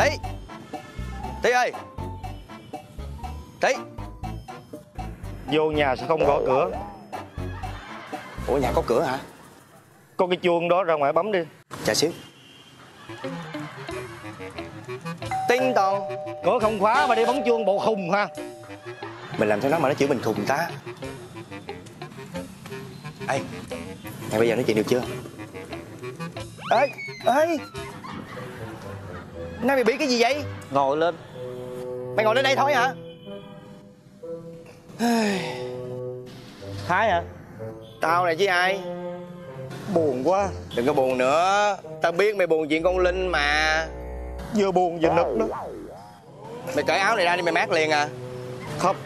tí. Tí ơi. Tí. Vô nhà sẽ không gõ cửa. Ủa nhà có cửa hả? Có cái chuông đó ra ngoài bấm đi. Chờ xíu. Tinh tòn cửa không khóa mà đi bấm chuông bộ khùng ha. Mình làm sao nó mà nó chửi mình khùng ta? Ê ngày bây giờ nói chuyện được chưa? Ê ê nay mày bị cái gì vậy? Ngồi lên. Mày ngồi lên đây thôi hả? Thái hả? Tao này chứ ai? Buồn quá. Đừng có buồn nữa. Tao biết mày buồn chuyện con linh mà. Vừa buồn vừa nực nữa mày cởi áo này ra đi mày mát liền à. Không.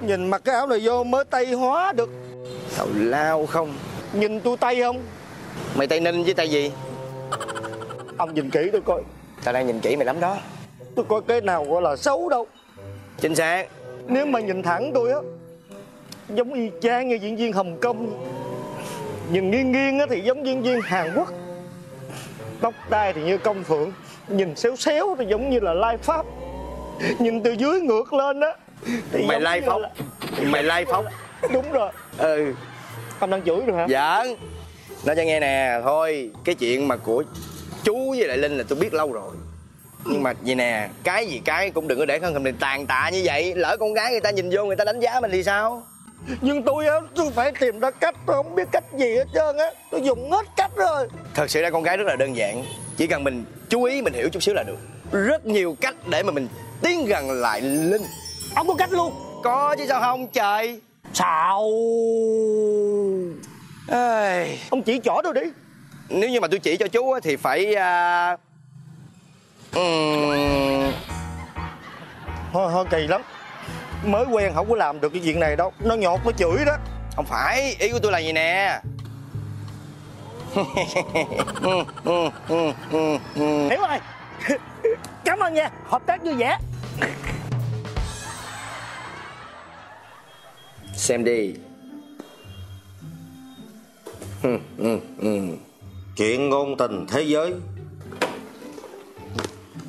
Nhìn mặc cái áo này vô mới tây hóa được. Tào lao không. Nhìn tôi tây không? Mày tây ninh với tây gì? Ông nhìn kỹ tôi coi tao đang nhìn kỹ mày lắm đó. Tôi coi cái nào gọi là xấu đâu. Chính xác. Nếu mà nhìn thẳng tôi á giống y chang như diễn viên hồng kông. Nhìn nghiêng nghiêng á thì giống diễn viên hàn quốc. Tóc tai thì như công phượng nhìn xéo xéo thì giống như là lai pháp. Nhìn từ dưới ngược lên á thì mày lai phóc là- mày lai phóc đúng rồi. Ừ. Ông đang chửi rồi hả? Giỡn. Nói cho nghe nè thôi cái chuyện mà của chú với lại linh là tôi biết lâu rồi. Nhưng mà vậy nè cái gì cái cũng đừng có để con mình tàn tạ như vậy. Lỡ con gái người ta nhìn vô người ta đánh giá mình thì sao? Nhưng tôi á tôi phải tìm ra cách tôi không biết cách gì hết trơn á. Tôi dùng hết cách rồi. Thật sự ra con gái rất là đơn giản. Chỉ cần mình chú ý mình hiểu chút xíu là được. Rất nhiều cách để mà mình tiến gần lại linh. Ông có cách luôn. Có chứ sao không trời? Sao Ây, ông chỉ chỗ tôi đi nếu như mà tôi chỉ cho chú á, thì phải à... ừm, hơi hơi kỳ lắm. Mới quen không có làm được cái chuyện này đâu. Nó nhột nó chửi đó. Không phải ý của tôi là gì nè? Hiểu rồi. Cảm ơn nha. Hợp tác vui vẻ. Xem đi Chuyện ngôn tình thế giới.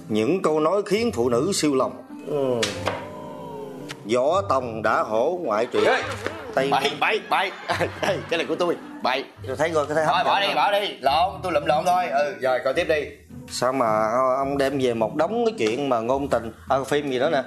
Những câu nói khiến phụ nữ siêu lòng. Võ Tòng đã hổ ngoại truyện. Tây bậy bậy bậy. Ê, cái này của tôi. Bậy. Tôi thấy rồi, tôi thấy thôi hấp bỏ dẫn đi bỏ đi. Lộn tôi lụm lộn thôi. Ừ rồi coi tiếp đi. Sao mà ông đem về một đống cái chuyện mà ngôn tình À phim gì đó nè.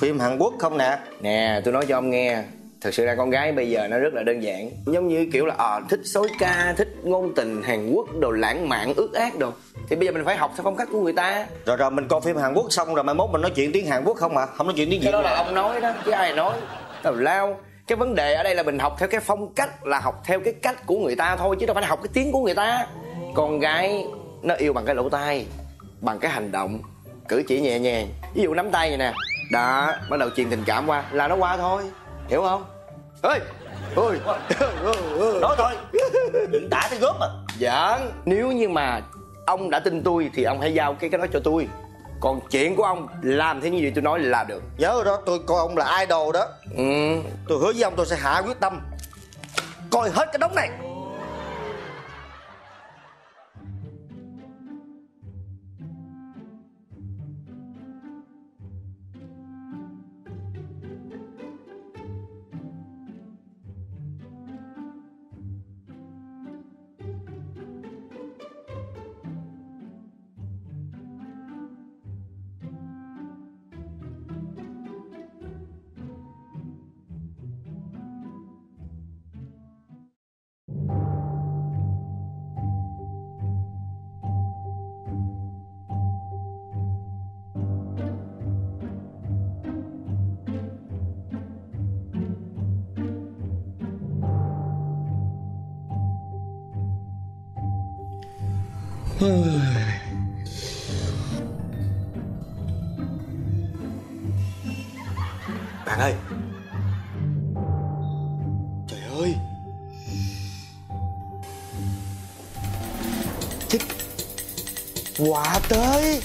Phim Hàn Quốc không nè? Nè tôi nói cho ông nghe thực sự ra con gái bây giờ nó rất là đơn giản. Giống như kiểu là ờ thích xối ca thích ngôn tình hàn quốc đồ lãng mạn ước ác đồ. Thì bây giờ mình phải học theo phong cách của người ta. Rồi rồi mình coi phim Hàn Quốc xong rồi mai mốt mình nói chuyện tiếng Hàn Quốc không à Không nói chuyện tiếng Việt. Cái đó là ông nói đó chứ ai nói? Tào lao. Cái vấn đề ở đây là mình học theo cái phong cách là học theo cái cách của người ta thôi chứ đâu phải học cái tiếng của người ta. Con gái nó yêu bằng cái lỗ tai bằng cái hành động cử chỉ nhẹ nhàng. Ví dụ nắm tay vậy nè. Đó bắt đầu truyền tình cảm qua là nó qua thôi hiểu không? Ơi ôi. Nói thôi. Đừng tả tới gớm à giỡn nếu như mà ông đã tin tôi thì ông hãy giao cái cái đó cho tôi. Còn chuyện của ông làm theo như gì tôi nói là được. Nhớ rồi đó tôi coi ông là idol đó. Ừ. Tôi hứa với ông tôi sẽ hạ quyết tâm. Coi hết cái đống này bạn ơi. Trời ơi. Chết. Quả tới.